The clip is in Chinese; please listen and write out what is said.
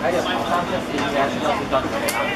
还有早上就是应该是要是专门的。